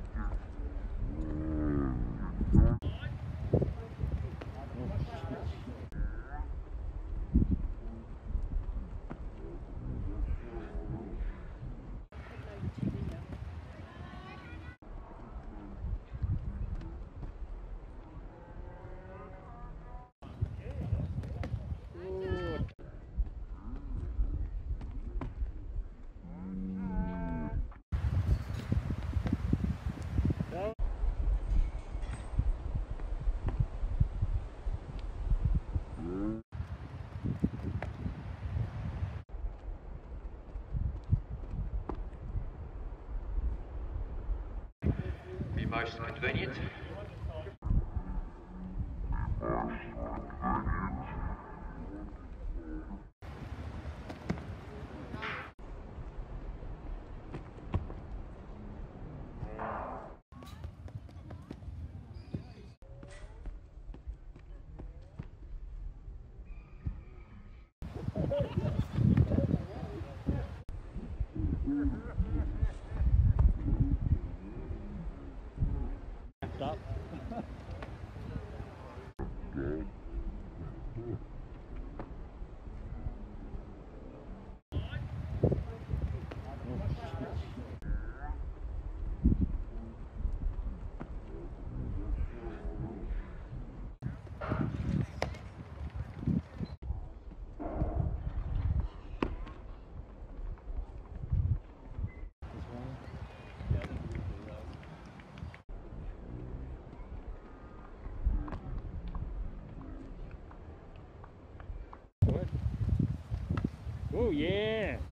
Yeah. Звонит. Stop. Yeah.